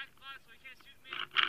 back glass so he can't shoot me.